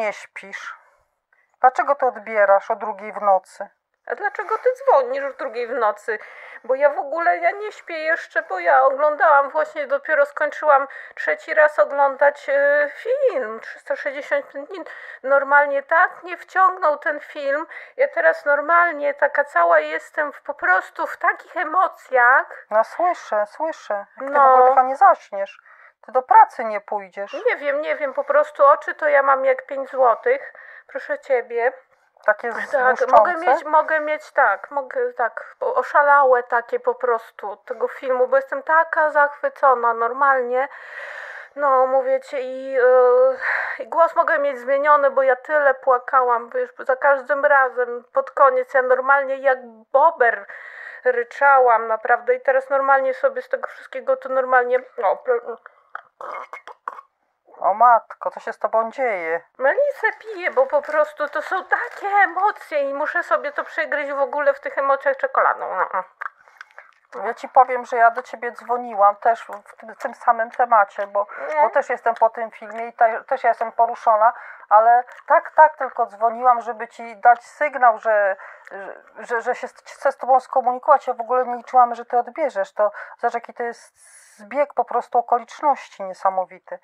nie śpisz? Dlaczego ty odbierasz o drugiej w nocy? A dlaczego ty dzwonisz o drugiej w nocy? Bo ja w ogóle ja nie śpię jeszcze, bo ja oglądałam właśnie, dopiero skończyłam trzeci raz oglądać e, film 365 dni. Normalnie tak mnie wciągnął ten film. Ja teraz normalnie taka cała jestem w, po prostu w takich emocjach. No słyszę, słyszę. Jak ty No. w ogóle chyba nie zaśniesz. Ty do pracy nie pójdziesz. Nie wiem, nie wiem, po prostu oczy to ja mam jak 5 złotych. Proszę ciebie. Takie Tak, złuszczące. mogę mieć, mogę mieć tak, mogę tak, oszalałe takie po prostu tego filmu, bo jestem taka zachwycona normalnie. No, mówię ci, i, yy, głos mogę mieć zmieniony, bo ja tyle płakałam, wiesz, za każdym razem pod koniec ja normalnie jak bober ryczałam, naprawdę. I teraz normalnie sobie z tego wszystkiego to normalnie. O, pro- O matko, co się z tobą dzieje? Melisę piję, bo po prostu to są takie emocje i muszę sobie to przegryźć w ogóle w tych emocjach czekoladą. No. Ja ci powiem, że ja do ciebie dzwoniłam też w tym, w tym samym temacie, bo, Nie? bo też jestem po tym filmie i te, też ja jestem poruszona, ale tak, tak tylko dzwoniłam, żeby ci dać sygnał, że, że, że, się chcę z tobą skomunikować. Ja w ogóle nie liczyłam, że ty odbierzesz. To zobacz, jaki to jest zbieg po prostu okoliczności niesamowity,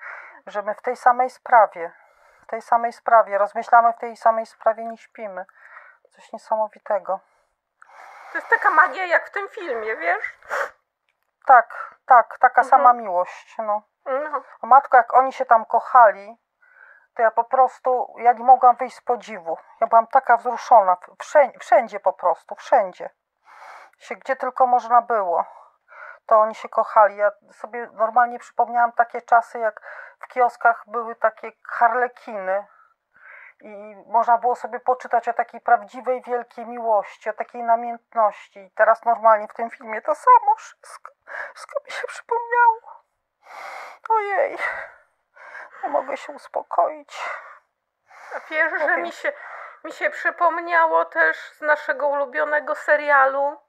że my w tej samej sprawie, w tej samej sprawie, rozmyślamy w tej samej sprawie, nie śpimy. Coś niesamowitego. To jest taka magia jak w tym filmie, wiesz? Tak, tak, taka Mhm. sama miłość, no. O Matko, jak oni się tam kochali, to ja po prostu, ja nie mogłam wyjść z podziwu. Ja byłam taka wzruszona, wszędzie, wszędzie po prostu, wszędzie. Się, gdzie tylko można było, to oni się kochali. Ja sobie normalnie przypomniałam takie czasy, jak w kioskach były takie harlekiny i można było sobie poczytać o takiej prawdziwej, wielkiej miłości, o takiej namiętności. I teraz normalnie w tym filmie to samo wszystko, wszystko mi się przypomniało. Ojej, nie mogę się uspokoić. A wiesz, że mi się, mi się przypomniało też z naszego ulubionego serialu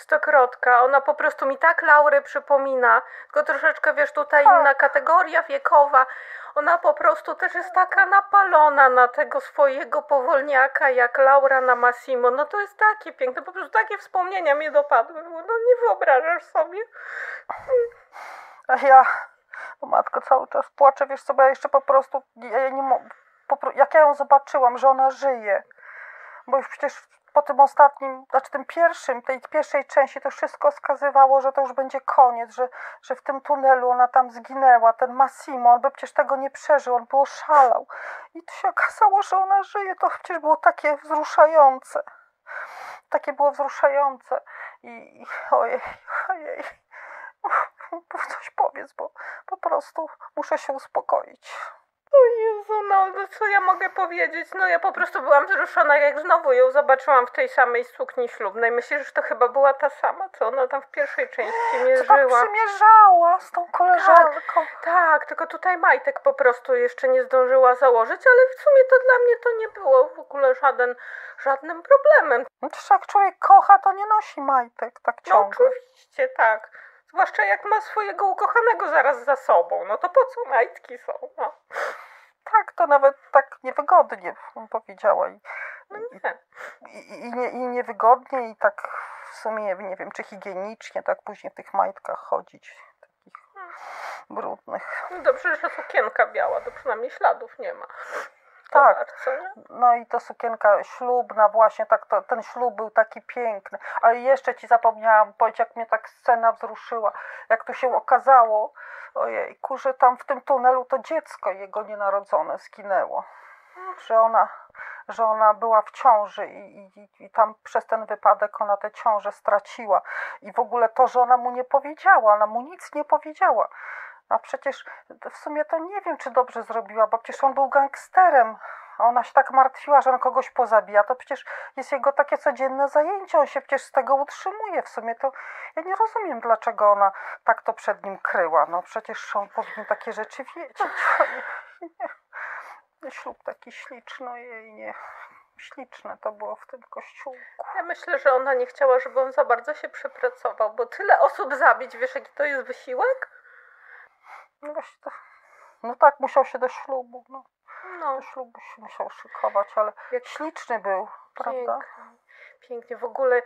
Stokrotka. Ona po prostu mi tak Laurę przypomina, tylko troszeczkę, wiesz, tutaj inna kategoria wiekowa. Ona po prostu też jest taka napalona na tego swojego powolniaka, jak Laura na Massimo. No to jest takie piękne, po prostu takie wspomnienia mnie dopadły. No nie wyobrażasz sobie. A ja, o matko, cały czas płaczę, wiesz co, bo ja jeszcze po prostu, ja, ja nie mo, po, jak ja ją zobaczyłam, że ona żyje, bo już przecież po tym ostatnim, znaczy tym pierwszym, tej pierwszej części to wszystko wskazywało, że to już będzie koniec, że, że w tym tunelu ona tam zginęła, ten Massimo, on by przecież tego nie przeżył, on by oszalał. I tu się okazało, że ona żyje, to przecież było takie wzruszające. Takie było wzruszające. I, i ojej, ojej. Coś powiedz, bo po prostu muszę się uspokoić. O Jezu, no, no co ja mogę powiedzieć? No ja po prostu byłam wzruszona, jak znowu ją zobaczyłam w tej samej sukni ślubnej. Myślisz, że to chyba była ta sama, co ona tam w pierwszej części tak mierzyła? przymierzała z tą koleżanką. Tak, tylko tutaj majtek po prostu jeszcze nie zdążyła założyć, ale w sumie to dla mnie to nie było w ogóle żaden, żadnym problemem. No Przecież jak człowiek kocha, to nie nosi majtek tak No ciągle. oczywiście, tak. Zwłaszcza jak ma swojego ukochanego zaraz za sobą, no to po co majtki są? No, Tak, to nawet tak niewygodnie powiedziała. I, no nie. i, i, nie, I niewygodnie i tak w sumie nie wiem, czy higienicznie tak później w tych majtkach chodzić. Takich brudnych. No dobrze, że sukienka biała, to przynajmniej śladów nie ma. Tak. Nie? No i to sukienka ślubna właśnie, tak to, ten ślub był taki piękny. Ale jeszcze ci zapomniałam powiedzieć, jak mnie tak scena wzruszyła. Jak to się okazało, ojej, że tam w tym tunelu to dziecko jego nienarodzone zginęło. Że ona, że ona była w ciąży i, i, i tam przez ten wypadek ona tę ciążę straciła. I w ogóle to, że ona mu nie powiedziała, ona mu nic nie powiedziała. A przecież w sumie to nie wiem, czy dobrze zrobiła, bo przecież on był gangsterem. A ona się tak martwiła, że on kogoś pozabija. To przecież jest jego takie codzienne zajęcie. On się przecież z tego utrzymuje. W sumie to ja nie rozumiem, dlaczego ona tak to przed nim kryła. No przecież on powinien takie rzeczy wiedzieć. Nie. Ślub taki śliczny, jej nie. Śliczne to było w tym kościółku. Ja myślę, że ona nie chciała, żeby on za bardzo się przepracował, bo tyle osób zabić, wiesz jaki to jest wysiłek? No to... No tak, musiał się do ślubu. No. No, Do ślubu się musiał szykować, ale jak śliczny był, prawda? pięknie. Pięknie, w ogóle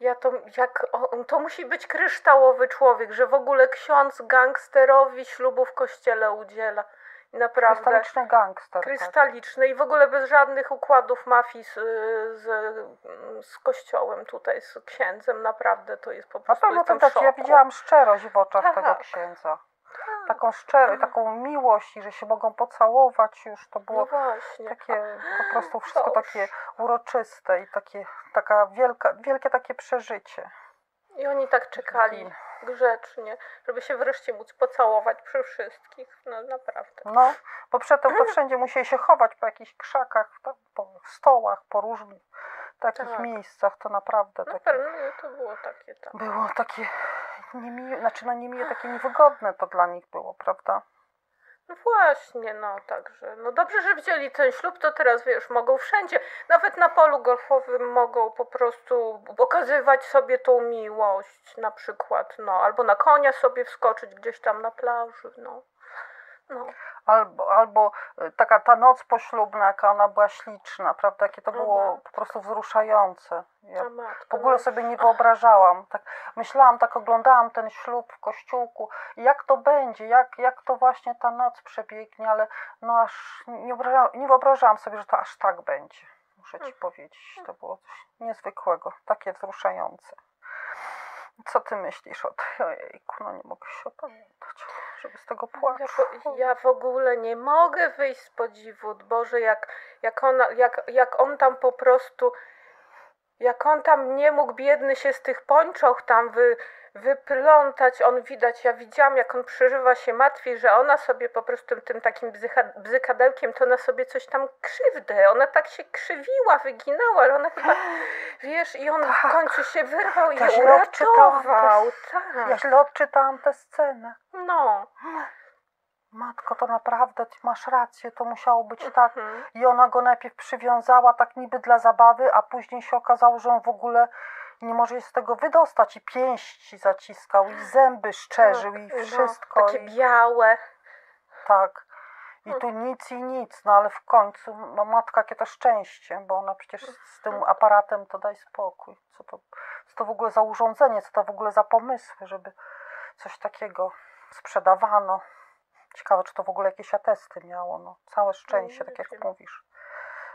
ja to, jak, on, to musi być kryształowy człowiek, że w ogóle ksiądz gangsterowi ślubu w kościele udziela. Naprawdę. Krystaliczny gangster. tak. krystaliczny i w ogóle bez żadnych układów mafii z, z, z kościołem tutaj, z księdzem, naprawdę to jest po Na prostu pewno to tak, ja widziałam szczerość w oczach Tak. tego księdza. Taką szczerość, taką miłość i że się mogą pocałować już. To No było właśnie. takie po prostu wszystko takie uroczyste i takie, taka wielka, wielkie takie przeżycie. I oni tak czekali grzecznie, żeby się wreszcie móc pocałować przy wszystkich. No naprawdę. No, bo przedtem to wszędzie musieli się chować po jakichś krzakach, tam, po stołach, po różnych takich Tak. miejscach. To naprawdę Na takie no, to było takie tak. było takie niemiłe, znaczy no niemiłe, takie niewygodne to dla nich było, prawda? No właśnie, no także. No dobrze, że wzięli ten ślub, to teraz wiesz, mogą wszędzie, nawet na polu golfowym mogą po prostu okazywać sobie tą miłość na przykład, no, albo na konia sobie wskoczyć gdzieś tam na plaży, no. No, Albo, albo y, taka ta noc poślubna, jaka ona była śliczna, prawda? Jakie to było po prostu wzruszające. Ja w ogóle sobie nie wyobrażałam. Tak myślałam, tak oglądałam ten ślub w kościółku, jak to będzie, jak, jak to właśnie ta noc przebiegnie, ale no aż nie wyobrażałam, nie wyobrażałam sobie, że to aż tak będzie. Muszę ci Mm. powiedzieć, to było coś niezwykłego, takie wzruszające. Co ty myślisz o tej? Ojejku, no nie mogę się opamiętać, żeby z tego Ja, płaczu. po, ja w ogóle nie mogę wyjść z podziwu, Boże, jak, jak, ona, jak, jak on tam po prostu, jak on tam nie mógł biedny się z tych pończoch tam wy, wyplątać, on widać, ja widziałam jak on przeżywa się martwi, że ona sobie po prostu tym takim bzycha, bzykadełkiem, to ona sobie coś tam krzywdę, ona tak się krzywiła, wyginała, ale ona chyba, wiesz, i on w Tak. końcu się wyrwał i Ja te- uratował, Ja tak, źle odczytałam tę scenę. no. Matko, to naprawdę ty masz rację, to musiało być tak. Mhm. I ona go najpierw przywiązała tak niby dla zabawy, a później się okazało, że on w ogóle nie może się z tego wydostać i pięści zaciskał i zęby szczerzył i Tak, no, wszystko. takie i, białe. tak. I tu nic i nic, no ale w końcu, no matka, jakie to szczęście, bo ona przecież z tym aparatem to daj spokój. Co to, co to w ogóle za urządzenie, co to w ogóle za pomysły, żeby coś takiego sprzedawano. Ciekawe, czy to w ogóle jakieś atesty miało. No, całe szczęście, nie tak jak wiem. mówisz,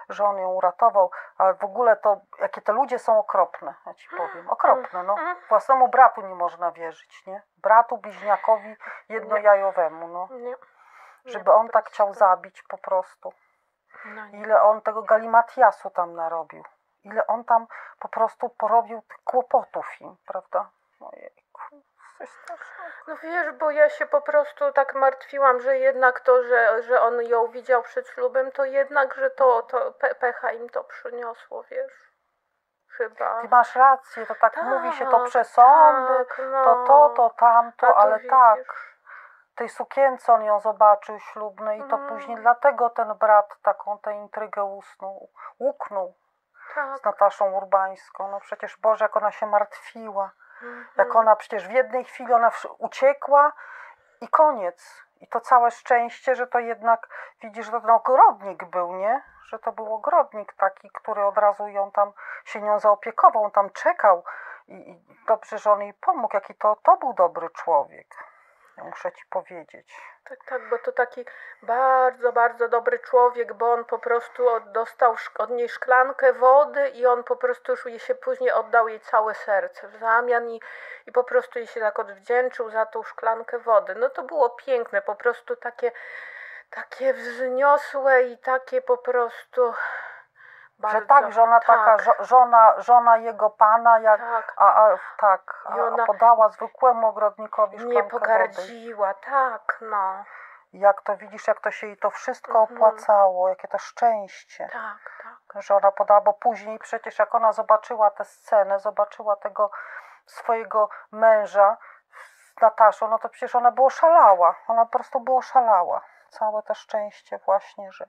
że on ją uratował, ale w ogóle to, jakie te ludzie są okropne, ja ci powiem. Okropne, no. Mm. Własnemu bratu nie można wierzyć, nie? Bratu bliźniakowi jednojajowemu, no. Nie. Żeby on tak chciał zabić po prostu. No. Ile on tego galimatiasu tam narobił. Ile on tam po prostu porobił tych kłopotów im, prawda? Ojejku, No wiesz, bo ja się po prostu tak martwiłam, że jednak to, że, że on ją widział przed ślubem, to jednak, że to, to pe, pecha im to przyniosło, wiesz. Chyba. Ty masz rację, to tak, Tak, mówi się to przesądy, tak, no. to to, to tamto, to ale widzisz. tak. tej sukience on ją zobaczył ślubnej i to Mm. później dlatego ten brat taką tę intrygę usnął, łuknął Tak. z Nataszą Urbańską. No przecież Boże, jak ona się martwiła. Jak ona przecież w jednej chwili ona uciekła i koniec. I to całe szczęście, że to jednak, widzisz, że to ten ogrodnik był, nie? Że to był ogrodnik taki, który od razu ją tam, się nią zaopiekował, on tam czekał. I, i dobrze, że on jej pomógł, jaki to, to był dobry człowiek. Muszę ci powiedzieć. Tak, tak, bo to taki bardzo, bardzo dobry człowiek, bo on po prostu od- dostał od niej szklankę wody i on po prostu już jej się później oddał jej całe serce w zamian i, i po prostu jej się tak odwdzięczył za tą szklankę wody. No to było piękne, po prostu takie, takie wzniosłe i takie po prostu bardzo... że tak, że ona taka żo- żona, żona jego pana, jak, tak, a, a tak, a, a podała zwykłemu ogrodnikowi szklankę nie wody. pogardziła, tak, no. jak to widzisz, jak to się jej to wszystko Mhm. opłacało, jakie to szczęście. Tak, tak. że ona podała, bo później przecież jak ona zobaczyła tę scenę, zobaczyła tego swojego męża z Nataszą, no to przecież ona była szalała. Ona po prostu była szalała. Całe to szczęście właśnie, że,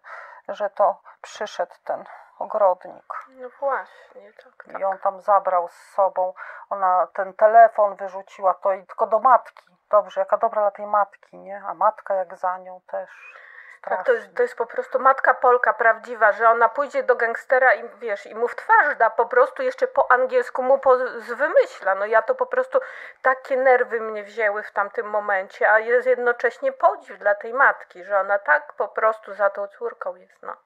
że to przyszedł ten ogrodnik. No właśnie, tak, tak. I on tam zabrał z sobą, ona ten telefon wyrzuciła, to i tylko do matki. Dobrze, jaka dobra dla tej matki, nie? A matka jak za nią też. Tak, to jest, to jest po prostu matka Polka prawdziwa, że ona pójdzie do gangstera i wiesz, i mu w twarz da po prostu jeszcze po angielsku mu po, z wymyśla. No ja to po prostu takie nerwy mnie wzięły w tamtym momencie, a jest jednocześnie podziw dla tej matki, że ona tak po prostu za tą córką jest, no.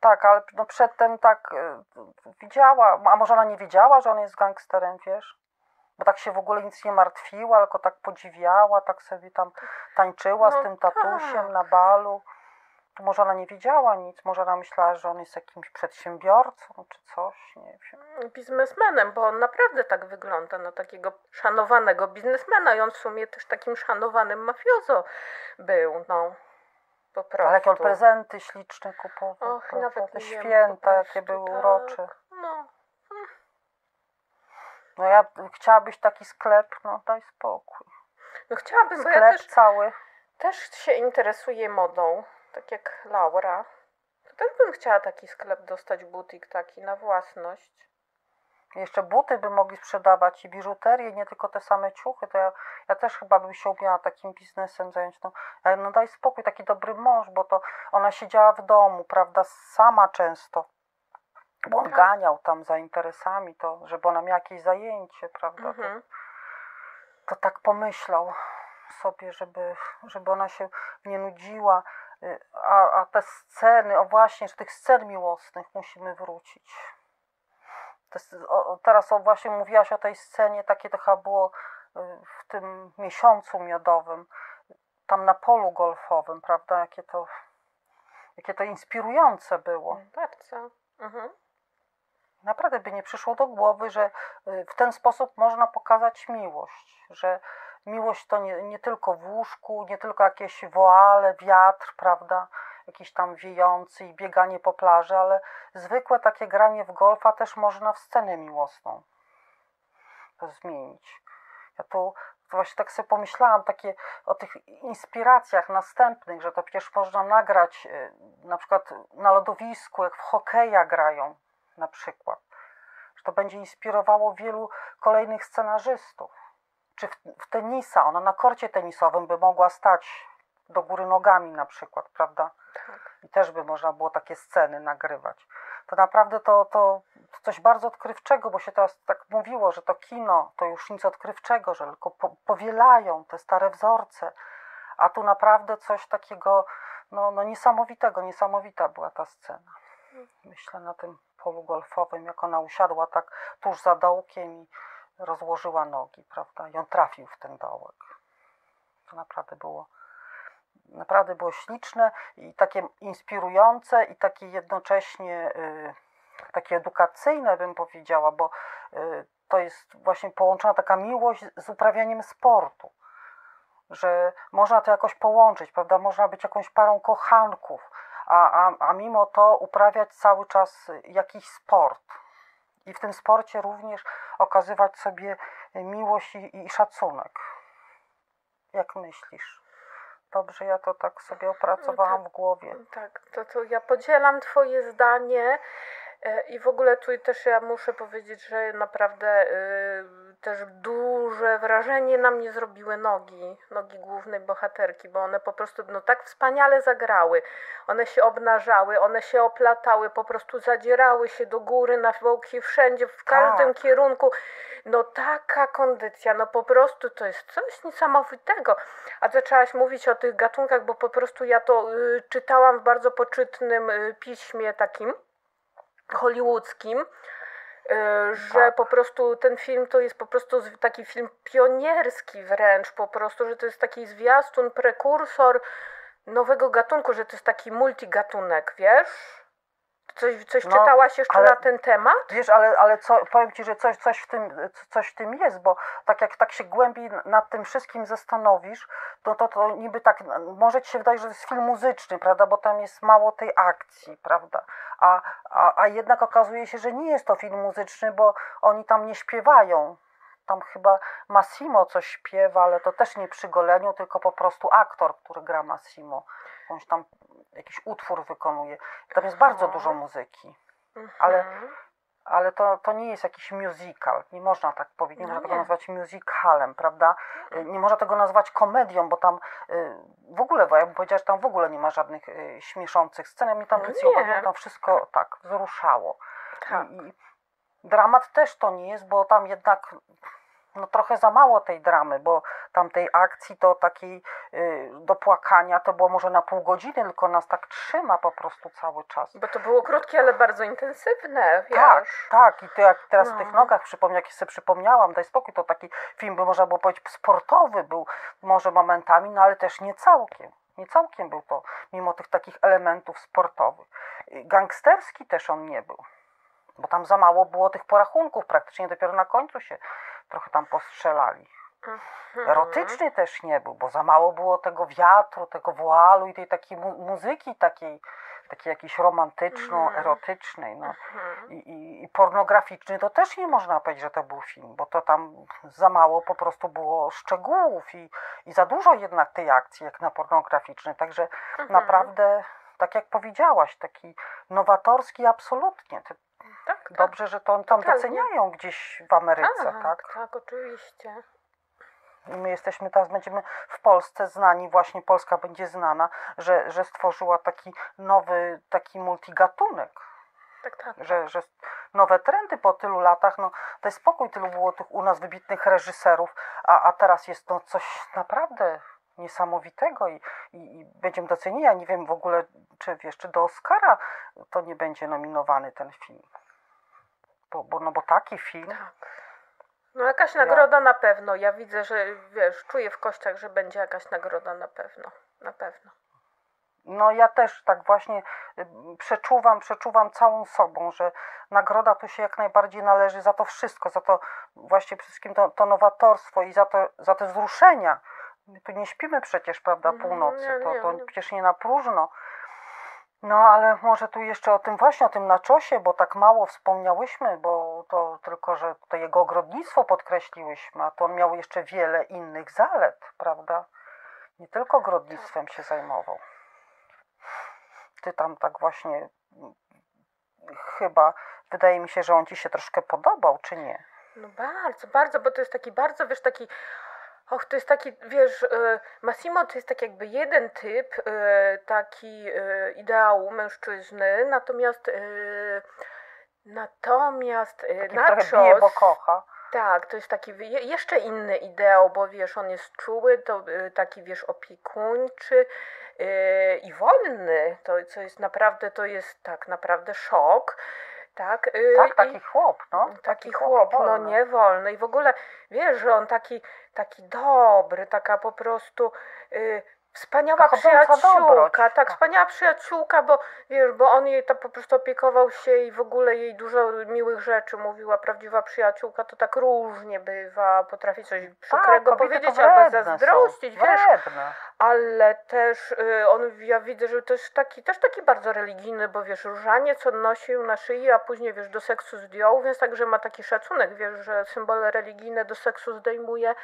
Tak, ale no przedtem tak y, widziała, a może ona nie wiedziała, że on jest gangsterem, wiesz? Bo tak się w ogóle nic nie martwiła, tylko tak podziwiała, tak sobie tam tańczyła No z tym tatusiem tak. na balu. To może ona nie wiedziała nic, może ona myślała, że on jest jakimś przedsiębiorcą czy coś, nie wiem. Biznesmenem, bo on naprawdę tak wygląda na takiego szanowanego biznesmena i on w sumie też takim szanowanym mafiozo był, no. Po prostu. Ale jakie on prezenty śliczne kupował, Och, nawet te święta, jakie były tak. urocze. No, ja chciałabyś taki sklep, no daj spokój. no chciałabym, bo ja Sklep też, cały. też się interesuję modą, tak jak Laura. To też bym chciała taki sklep dostać, butik taki na własność. Jeszcze buty by mogli sprzedawać i biżuterię, nie tylko te same ciuchy, to ja, ja też chyba bym się umiała takim biznesem zająć. No, ale no daj spokój, taki dobry mąż, bo to ona siedziała w domu, prawda, sama często. Bo on ganiał tam za interesami, to żeby ona miała jakieś zajęcie, prawda. To, Mhm. to tak pomyślał sobie, żeby, żeby ona się nie nudziła. Y, A, a te sceny, o właśnie, że tych scen miłosnych musimy wrócić. To jest, o, o, teraz o, właśnie mówiłaś o tej scenie, takie to chyba było y, w tym miesiącu miodowym, tam na polu golfowym, prawda, jakie to, jakie to inspirujące było. Bardzo. Mhm. Naprawdę by nie przyszło do głowy, że y, w ten sposób można pokazać miłość, że miłość to nie, nie tylko w łóżku, nie tylko jakieś woale, wiatr, prawda, jakiś tam wiejący i bieganie po plaży, ale zwykłe takie granie w golfa też można w scenę miłosną to zmienić. Ja tu właśnie tak sobie pomyślałam takie o tych inspiracjach następnych, że to przecież można nagrać y, na przykład na lodowisku, jak w hokeja grają na przykład. Że to będzie inspirowało wielu kolejnych scenarzystów. Czy w, w tenisa, ona na korcie tenisowym by mogła stać do góry nogami na przykład, prawda? Tak. I też by można było takie sceny nagrywać. To naprawdę to, to, to coś bardzo odkrywczego, bo się teraz tak mówiło, że to kino to już nic odkrywczego, że tylko po, powielają te stare wzorce. A tu naprawdę coś takiego no, no niesamowitego, niesamowita była ta scena. Myślę na tym polu golfowym, jak ona usiadła tak tuż za dołkiem i rozłożyła nogi, prawda? I on trafił w ten dołek. To naprawdę było naprawdę było śliczne i takie inspirujące i takie jednocześnie y, takie edukacyjne bym powiedziała, bo y, to jest właśnie połączona taka miłość z uprawianiem sportu, że można to jakoś połączyć, prawda? Można być jakąś parą kochanków, a, a, a mimo to uprawiać cały czas jakiś sport. I w tym sporcie również okazywać sobie miłość i, i szacunek. Jak myślisz? Dobrze, ja to tak sobie opracowałam w głowie. Tak, to, to ja podzielam Twoje zdanie i w ogóle tu też ja muszę powiedzieć, że naprawdę e, też duże wrażenie na mnie zrobiły nogi, nogi głównej bohaterki, bo one po prostu no tak wspaniale zagrały. One się obnażały, one się oplatały, po prostu zadzierały się do góry, na boki, wszędzie, w każdym Tak. kierunku. No taka kondycja, no po prostu to jest coś niesamowitego. A zaczęłaś mówić o tych gatunkach, bo po prostu ja to y, czytałam w bardzo poczytnym y, piśmie takim hollywoodzkim, y, że Tak. po prostu ten film to jest po prostu taki film pionierski wręcz, po prostu, że to jest taki zwiastun, prekursor nowego gatunku, że to jest taki multigatunek, wiesz? Coś, coś No, czytałaś jeszcze ale- na ten temat? Wiesz, ale, ale co, powiem ci, że coś, coś, w tym, coś w tym jest, bo tak jak tak się głębiej nad tym wszystkim zastanowisz, to, to, to niby tak, może ci się wydaje, że to jest film muzyczny, prawda, bo tam jest mało tej akcji, prawda, a, a, a jednak okazuje się, że nie jest to film muzyczny, bo oni tam nie śpiewają. Tam chyba Massimo coś śpiewa, ale to też nie przy goleniu, tylko po prostu aktor, który gra Massimo. On tam jakiś utwór wykonuje. Tam jest bardzo dużo muzyki ale- Mhm. ale to, to nie jest jakiś musical. Nie można tak powiedzieć, nie No można tego nie. nazwać musicalem, prawda? Y, Nie można tego nazwać komedią, bo tam y, w ogóle, bo ja bym powiedziała, że tam w ogóle nie ma żadnych y, śmieszących scen. Mnie tam No nic nie. tam wszystko tak wzruszało. Tak. I dramat też to nie jest, bo tam jednak no, trochę za mało tej dramy, bo tam tej akcji to takiej y, do płakania to było może na pół godziny, tylko nas tak trzyma po prostu cały czas. Bo to było krótkie, ale bardzo intensywne, Tak, wiesz. tak. I to jak teraz No. w tych nogach przypomnę, jak sobie przypomniałam, daj spokój, to taki film by można było powiedzieć sportowy był może momentami, no ale też nie całkiem. Nie całkiem był to, mimo tych takich elementów sportowych. Y, Gangsterski też on nie był, bo tam za mało było tych porachunków, praktycznie dopiero na końcu się trochę tam postrzelali. Mhm. Erotyczny też nie był, bo za mało było tego wiatru, tego woalu i tej takiej mu- muzyki takiej, takiej jakiejś romantyczno-erotycznej. No. Mhm. I, i, I pornograficzny to też nie można powiedzieć, że to był film, bo to tam za mało po prostu było szczegółów i, i za dużo jednak tej akcji jak na pornograficzny. Także Mhm. naprawdę, tak jak powiedziałaś, taki nowatorski absolutnie. To Tak, tak. dobrze, że to tam Totalnie. doceniają gdzieś w Ameryce, tak, tak? tak, oczywiście. I my jesteśmy teraz, będziemy w Polsce znani, właśnie Polska będzie znana, że, że stworzyła taki nowy, taki multigatunek. Tak, tak. że, że nowe trendy po tylu latach, no daj spokój, tylu było tych u nas wybitnych reżyserów, a, a teraz jest no coś naprawdę niesamowitego i, i, i będziemy docenieni. Ja nie wiem w ogóle, czy wiesz, czy do Oscara to nie będzie nominowany ten film. Bo, bo, no bo taki film, Tak. No jakaś nagroda na pewno. Ja widzę, że wiesz, czuję w kościach, że będzie jakaś nagroda na pewno. Na pewno. no ja też tak właśnie y, przeczuwam, przeczuwam całą sobą, że nagroda tu się jak najbardziej należy za to wszystko, za to właśnie przede wszystkim to, to nowatorstwo i za, to, za te wzruszenia. My tu nie śpimy przecież, prawda, Mhm, północy, to, to przecież nie na próżno. No ale może tu jeszcze o tym właśnie, o tym naczosie, bo tak mało wspomniałyśmy, bo to tylko, że to jego ogrodnictwo podkreśliłyśmy, a to on miał jeszcze wiele innych zalet, prawda? Nie tylko ogrodnictwem się zajmował. Ty tam tak właśnie chyba, wydaje mi się, że on ci się troszkę podobał, czy nie? No bardzo, bardzo, bo to jest taki bardzo, wiesz, taki. Och, to jest taki, wiesz, e, Massimo to jest tak jakby jeden typ e, taki e, ideału mężczyzny, natomiast natomiast trochę bije, bo kocha. tak, to jest taki je- jeszcze inny ideał, bo wiesz, on jest czuły, to taki, wiesz, opiekuńczy i wolny, to co jest naprawdę, to jest tak naprawdę szok, tak? e, Tak, taki chłop, no. Taki chłop, no wolny. nie wolny. I w ogóle wiesz, że on taki, taki dobry, taka po prostu y, wspaniała przyjaciółka. Tak, tak. wspaniała przyjaciółka, bo wiesz, bo on jej tak po prostu opiekował się i w ogóle jej dużo miłych rzeczy mówiła. Prawdziwa przyjaciółka to tak różnie bywa, potrafi coś przykrego Tak, kobiety to powiedzieć albo wredne są, zazdrościć, wiesz Wredne. ale też y, on, ja widzę, że jest taki, też taki bardzo religijny, bo wiesz, różaniec on nosił na szyi, a później wiesz, do seksu zdjął, więc także ma taki szacunek, wiesz, że symbole religijne do seksu zdejmuje.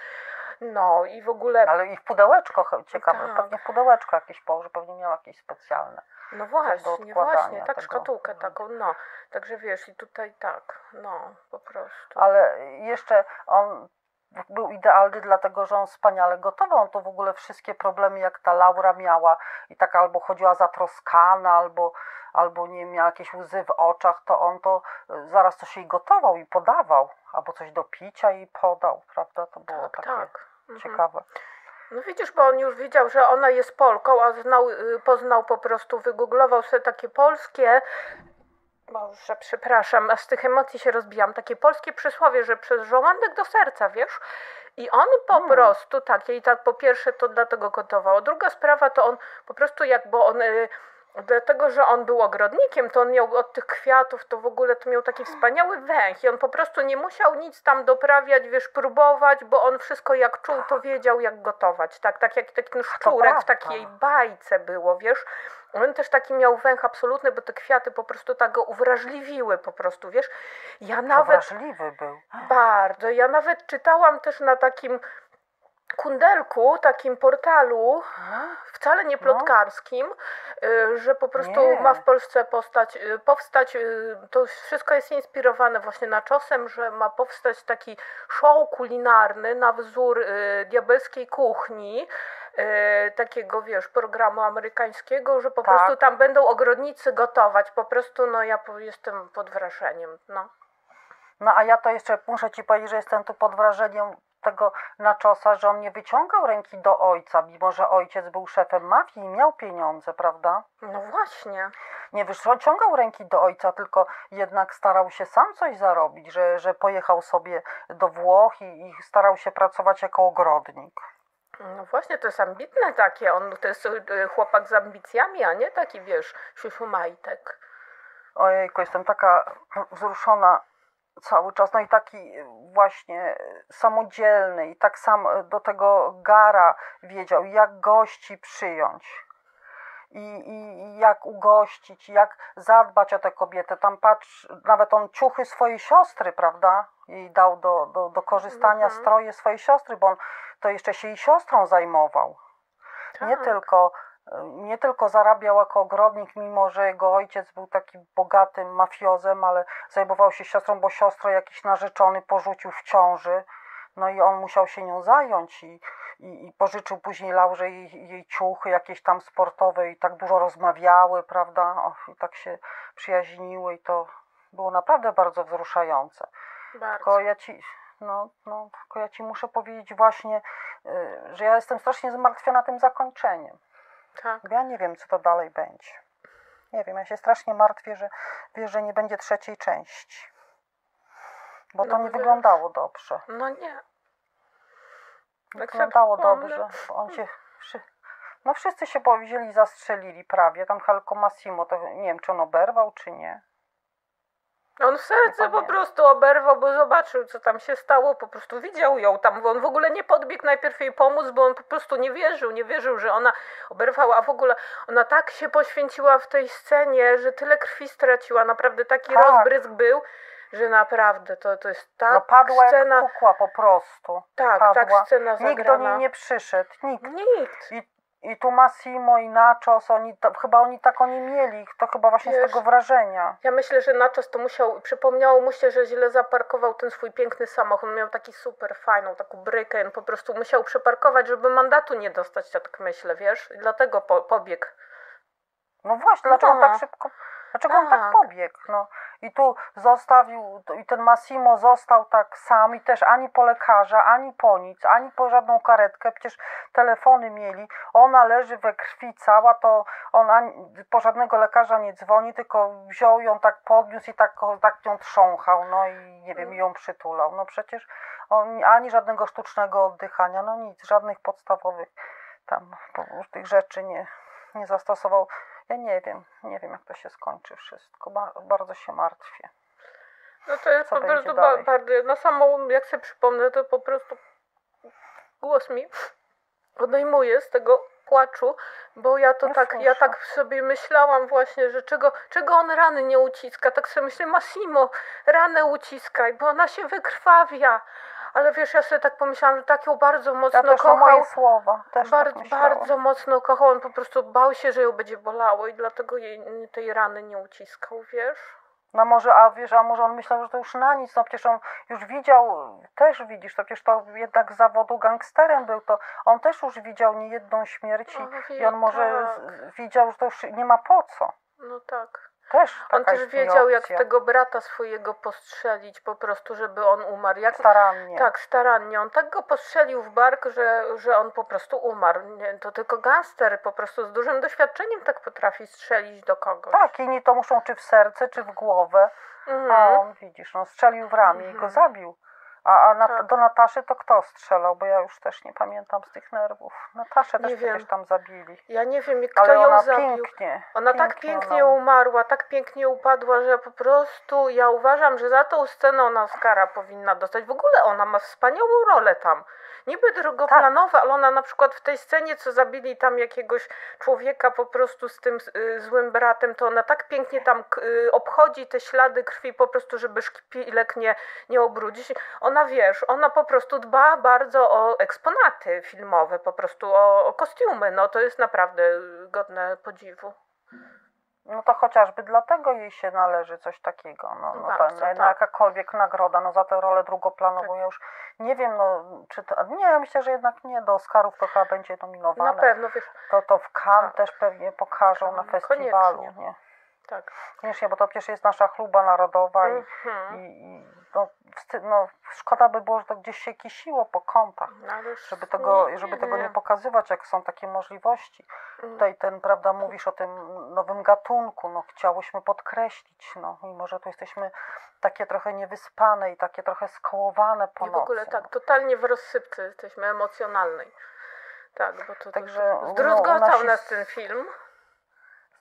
No i w ogóle, Ale i w pudełeczko, ciekawe, Tak. pewnie w pudełeczko jakieś położy, pewnie miał jakieś specjalne. no właśnie, właśnie, tak tego. szkatułkę Mhm. taką, no. Także wiesz, i tutaj tak, no, po prostu. Ale jeszcze on był idealny dlatego, że on wspaniale gotował. On to w ogóle wszystkie problemy, jak ta Laura miała i tak albo chodziła zatroskana, albo, albo nie miała jakieś łzy w oczach, to on to y, zaraz coś jej gotował i podawał. Albo coś do picia i podał, prawda? To było tak, takie tak. Mhm. ciekawe. No widzisz, bo on już wiedział, że ona jest Polką, a znał, y, poznał po prostu, wygooglował sobie takie polskie, Boże, przepraszam, a z tych emocji się rozbijam, takie polskie przysłowie, że przez żołądek do serca, wiesz? I on po Hmm. prostu, tak, i tak po pierwsze to dlatego gotował, druga sprawa to on po prostu jak, bo on y, Dlatego, że on był ogrodnikiem, to on miał od tych kwiatów, to w ogóle to miał taki wspaniały węch i on po prostu nie musiał nic tam doprawiać, wiesz, próbować, bo on wszystko jak czuł, to wiedział jak gotować, tak, tak jak taki no, szczurek w takiej bajce było, wiesz. On też taki miał węch absolutny, bo te kwiaty po prostu tak go uwrażliwiły po prostu, wiesz. Ja nawet... Wrażliwy był. Bardzo. Ja nawet czytałam też na takim kundelku, takim portalu, wcale nie No. plotkarskim, y, że po prostu Nie. ma w Polsce postać, y, powstać, y, to wszystko jest inspirowane właśnie naczosem, że ma powstać taki show kulinarny na wzór y, diabelskiej kuchni, y, takiego wiesz, programu amerykańskiego, że po Tak. prostu tam będą ogrodnicy gotować, po prostu no ja jestem pod wrażeniem, no. No a ja to jeszcze muszę ci powiedzieć, że jestem tu pod wrażeniem tego naczosa, że on nie wyciągał ręki do ojca, mimo że ojciec był szefem mafii i miał pieniądze, prawda? No właśnie. Nie wyciągał ręki do ojca, tylko jednak starał się sam coś zarobić, że, że pojechał sobie do Włoch i, i starał się pracować jako ogrodnik. No właśnie, to jest ambitne takie. On to jest y, chłopak z ambicjami, a nie taki, wiesz, siusiu majtek. Ojejku, jestem taka wzruszona cały czas. No i taki właśnie samodzielny i tak sam do tego gara wiedział, jak gości przyjąć. I, i, jak ugościć, jak zadbać o tę kobietę. Tam patrz, nawet on ciuchy swojej siostry, prawda? Jej dał do, do, do korzystania Mhm. stroje swojej siostry, bo on to jeszcze się jej siostrą zajmował. Nie Tak. tylko, nie tylko zarabiał jako ogrodnik, mimo że jego ojciec był takim bogatym mafiozem, ale zajmował się siostrą, bo siostrę jakiś narzeczony porzucił w ciąży. No i on musiał się nią zająć i, i, i pożyczył później Laurze jej, jej ciuchy jakieś tam sportowe i tak dużo rozmawiały, prawda? I tak się przyjaźniły i to było naprawdę bardzo wzruszające. Bardzo. Tylko ja ci, no, no, tylko ja ci muszę powiedzieć właśnie, y, że ja jestem strasznie zmartwiona tym zakończeniem. Tak. Bo ja nie wiem, co to dalej będzie. Nie wiem, ja się strasznie martwię, że wiesz, że nie będzie trzeciej części. Bo to No nie wiesz. wyglądało dobrze. No nie. Nie Tak wyglądało dobrze. Bo on się. No wszyscy się powzięli i zastrzelili prawie. Tam Halko Massimo, to nie wiem, czy on oberwał, czy nie. On serce po pamiętam. prostu oberwał, bo zobaczył, co tam się stało, po prostu widział ją tam, bo on w ogóle nie podbiegł najpierw jej pomóc, bo on po prostu nie wierzył, nie wierzył, że ona oberwała, a w ogóle ona tak się poświęciła w tej scenie, że tyle krwi straciła, naprawdę taki Tak. rozbrysk był, że naprawdę to, to jest tak No padła scena, jak kukła po prostu. tak, padła. tak scena Nikt do zagrana. niej nie przyszedł. Nikt. Nikt. I, I tu Massimo i Nachos, oni to, chyba oni tak oni mieli, to chyba właśnie z Wiesz, tego wrażenia. Ja myślę, że na czas to musiał, przypomniało mu się, że źle zaparkował ten swój piękny samochód. On miał taki super fajną, taką brykę, on po prostu musiał przeparkować, żeby mandatu nie dostać, ja tak myślę, wiesz? I dlatego po, pobiegł. No właśnie, dlaczego on No. tak szybko, dlaczego on tak Tak. pobiegł, no. I tu zostawił, i ten Massimo został tak sam i też ani po lekarza, ani po nic, ani po żadną karetkę, przecież telefony mieli, ona leży we krwi cała, to on ani, po żadnego lekarza nie dzwoni, tylko wziął ją tak podniósł i tak, tak ją trząchał, no i nie wiem, ją przytulał. No przecież on ani żadnego sztucznego oddychania, no nic, żadnych podstawowych tam tych rzeczy nie, nie zastosował. Ja nie wiem, nie wiem jak to się skończy wszystko. Ba- bardzo się martwię. No to jest Co po prostu ba- bardzo, na samą, jak sobie przypomnę, to po prostu głos mi odejmuje z tego płaczu, bo ja to No tak, ja słyszę. tak sobie myślałam właśnie, że czego, czego on rany nie uciska, tak sobie myślę, Massimo, ranę uciskaj, bo ona się wykrwawia, ale wiesz, ja sobie tak pomyślałam, że tak ją bardzo Ja mocno też na kochał, moje słowa. Też Bar- tak bardzo mocno kochał, on po prostu bał się, że ją będzie bolało i dlatego jej, tej rany nie uciskał, wiesz? No może, a wiesz, a może on myślał, że to już na nic, no przecież on już widział, też widzisz, to przecież to jednak z zawodu gangsterem był, to on też już widział niejedną śmierć i, Och, i on może tak. z, widział, że to już nie ma po co. No tak. Też On też wiedział, jak tego brata swojego postrzelić, po prostu, żeby on umarł. Jak, Starannie. tak, starannie. On tak go postrzelił w bark, że, że on po prostu umarł. Nie, to tylko gangster po prostu z dużym doświadczeniem tak potrafi strzelić do kogoś. Tak, inni to muszą czy w serce, czy w głowę. Mhm. A on, widzisz, no strzelił w ramię i go Mhm. zabił. A, a Tak. do Nataszy to kto strzelał? Bo ja już też nie pamiętam z tych nerwów. Nataszę też Nie przecież wiem. tam zabili. Ja nie wiem, kto Ale ją ona zabił. pięknie. Ona tak pięknie ona- umarła, tak pięknie upadła, że po prostu ja uważam, że za tą scenę ona Oscara powinna dostać. W ogóle ona ma wspaniałą rolę tam. Niby drugoplanowa, ale ona na przykład w tej scenie, co zabili tam jakiegoś człowieka po prostu z tym y, złym bratem, to ona tak pięknie tam y, obchodzi te ślady krwi po prostu, żeby szpilek nie, nie obrudzić. Ona wiesz, ona po prostu dba bardzo o eksponaty filmowe, po prostu o, o kostiumy. No to jest naprawdę godne podziwu. No to chociażby dlatego jej się należy coś takiego. No, no Bardzo, ta, tak. na jakakolwiek nagroda, no za tę rolę drugoplanową. Tak. Ja już nie wiem, no czy to. Nie, myślę, że jednak nie. Do Oscarów to chyba będzie nominowane. Na pewno, wiesz, To, to w Cannes Tak. też pewnie pokażą na festiwalu. koniecznie. Nie? tak. Koniecznie, bo to przecież jest nasza chluba narodowa i, Mhm. i, i no, no, szkoda by było, że to gdzieś się kisiło po kątach. No, Żeby tego, nie, żeby tego nie pokazywać, jak są takie możliwości. Mm. Tutaj ten, prawda, mówisz o tym nowym gatunku, no chciałyśmy podkreślić, no mimo, że tu jesteśmy takie trochę niewyspane i takie trochę skołowane po I w ogóle nocy, tak, no. totalnie w rozsypce jesteśmy emocjonalnej. Tak, bo to, Także, to no, nas nas jest- ten film.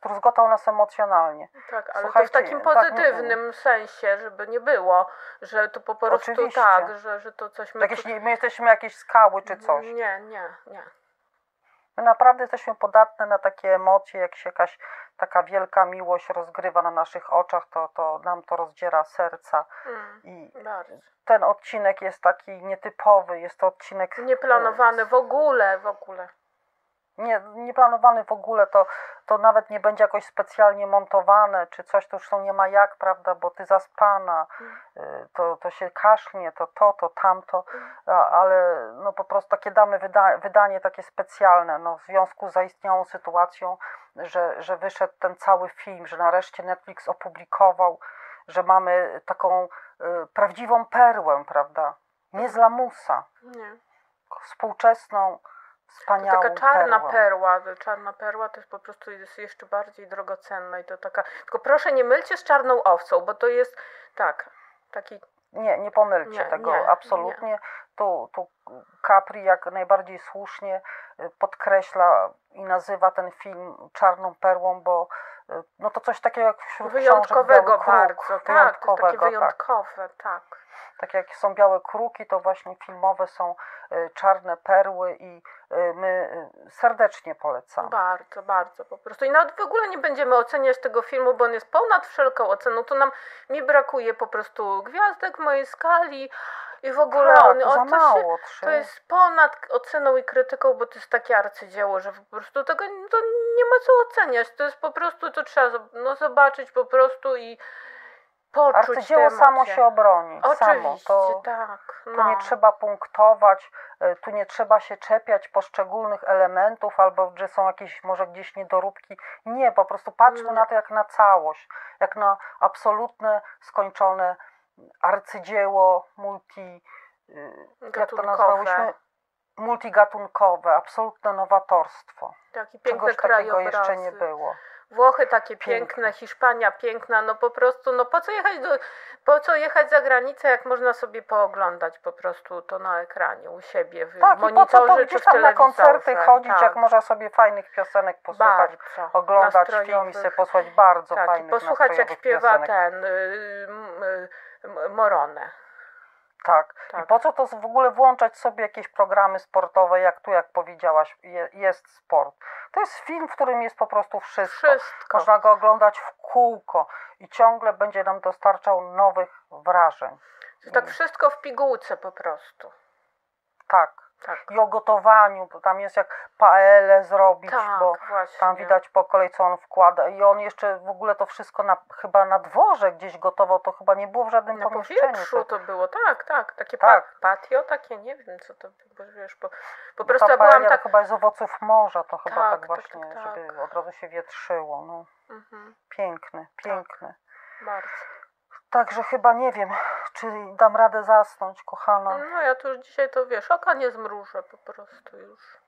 Zdruzgotał nas emocjonalnie. Tak, ale to w Słuchajcie, takim tak, pozytywnym sensie, żeby nie było, że to po prostu Oczywiście. tak, że, że to coś my... Jakieś, my jesteśmy jakieś skały czy coś. Nie, nie, nie. My naprawdę jesteśmy podatne na takie emocje, jak się jakaś taka wielka miłość rozgrywa na naszych oczach, to, to nam to rozdziera serca. Mm, I bardzo. ten odcinek jest taki nietypowy, jest to odcinek Nieplanowany w ogóle, w ogóle. Nie, nieplanowany w ogóle, to, to nawet nie będzie jakoś specjalnie montowane czy coś, to już to nie ma jak, prawda, bo ty zaspana, y, to, to się kaszlnie, to to, to tamto, a, ale no po prostu takie damy wyda, wydanie takie specjalne, no w związku z zaistniałą sytuacją, że, że wyszedł ten cały film, że nareszcie Netflix opublikował, że mamy taką y, prawdziwą perłę, prawda, nie z lamusa, Nie. współczesną, To wspaniałą taka czarna perłę. perła, czarna perła to jest po prostu jest jeszcze bardziej drogocenna i to taka, tylko proszę nie mylcie z czarną owcą, bo to jest, tak, taki, Nie, nie pomylcie Nie, tego, nie, absolutnie. Tu, tu Capri jak najbardziej słusznie y, podkreśla i nazywa ten film czarną perłą, bo no to coś takiego jak wśród wyjątkowego książek Biały Kruk, bardzo, tak, to jest takie wyjątkowego, tak. wyjątkowe, tak. Tak jak są białe kruki, to właśnie filmowe są y, czarne perły i y, my y, serdecznie polecamy. Bardzo, bardzo po prostu. I nawet w ogóle nie będziemy oceniać tego filmu, bo on jest ponad wszelką oceną. Tu nam mi brakuje po prostu gwiazdek mojej skali i w ogóle Tak, on, to on to, się, mało, trzy. to jest ponad oceną i krytyką, bo to jest takie arcydzieło, że po prostu tego to nie ma co oceniać. To jest po prostu, to trzeba no, zobaczyć po prostu i poczuć Arcydzieło samo się obroni. Oczywiście, samo. To, tak. Tu No. nie trzeba punktować, y, tu nie trzeba się czepiać poszczególnych elementów, albo że są jakieś może gdzieś niedoróbki. Nie, po prostu patrzmy Nie. na to jak na całość, jak na absolutne, skończone arcydzieło multi, y, jak to nazwałyśmy? Multigatunkowe, absolutne nowatorstwo. Taki piękne Czegoś takiego jeszcze nie było. Włochy takie Piękne. Hiszpania piękna, no po prostu, no po co jechać do, po co jechać za granicę, jak można sobie pooglądać po prostu to na ekranie u siebie w Tak, i po co monitorze to gdzieś tam na koncerty telewizorze. chodzić, tak, jak można sobie fajnych piosenek posłuchać, bardzo oglądać film i nastrojowych. sobie posłuchać bardzo Tak, i fajnych posłuchać jak nastrojowych śpiewa ten y, y, m, Morone. Tak. Tak. I po co to w ogóle włączać sobie jakieś programy sportowe, jak tu, jak powiedziałaś, je, jest sport. To jest film, w którym jest po prostu wszystko. Wszystko. Można go oglądać w kółko i ciągle będzie nam dostarczał nowych wrażeń. Tak wszystko w pigułce po prostu. Tak. Tak, I o gotowaniu, bo tam jest jak paele zrobić, tak bo właśnie. tam widać po kolei, co on wkłada. I on jeszcze w ogóle to wszystko na, chyba na dworze gdzieś gotował, to chyba nie było w żadnym Na pomieszczeniu. powietrzu To- to było, tak, tak. Takie Tak. Pa, patio, takie, nie wiem co to, bo wiesz, bo, po prostu ta ja byłam tak... chyba z owoców morza, to chyba Tak, tak, tak, właśnie, tak, żeby od razu się wietrzyło. No, Mhm, piękne, piękne. bardzo. Także chyba nie wiem, czy dam radę zasnąć, kochana. No ja tu już dzisiaj to wiesz, oka nie zmrużę po prostu już.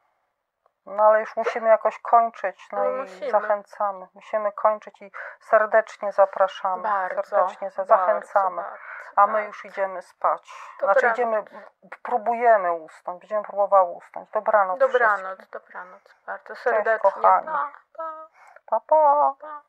No ale już musimy jakoś kończyć, no No, i musimy. zachęcamy. Musimy kończyć i serdecznie zapraszamy. Bardzo, serdecznie za, bardzo, zachęcamy. bardzo, A my bardzo. już idziemy spać. Dobranoc. Znaczy idziemy, próbujemy usnąć, będziemy próbowały usnąć. Dobranoc Dobranoc, wszystkim. dobranoc. Bardzo serdecznie. kochani. Pa, pa, Pa, pa. pa.